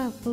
বাপু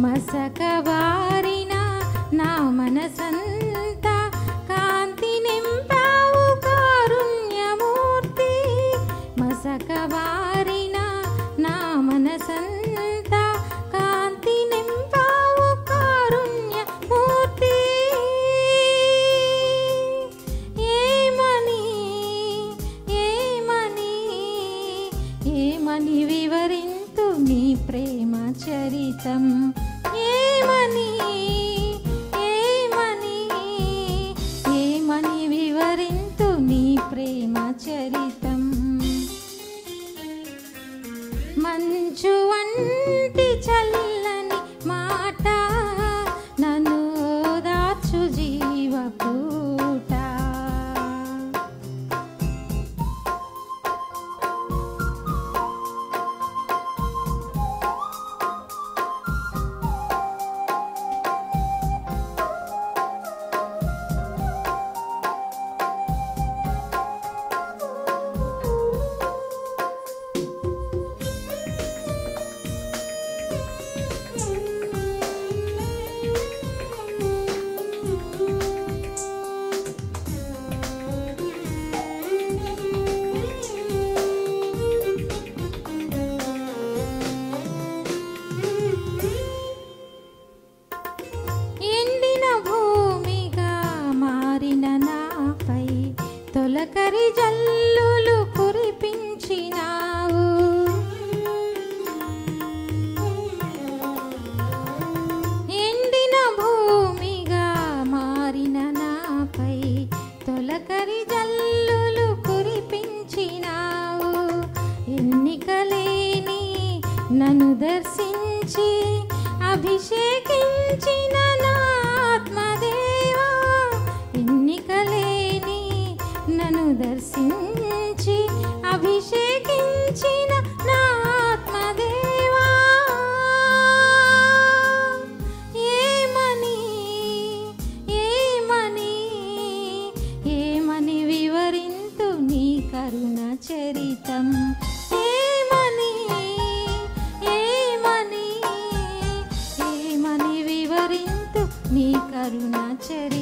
मसक నా नामन కాంతి నింపావు కారుణ్యమూర్తి मसक నా नामन కాంతి నింపావు కారుణ్యమూర్తి ఏమని ఏమని ఏమని हे నీ ప్రేమ చరితం నన్ను దర్శించి అభిషేకించిన ఆత్మదేవా ఎన్నికలేని నన్ను దర్శించి అభిషేక నీ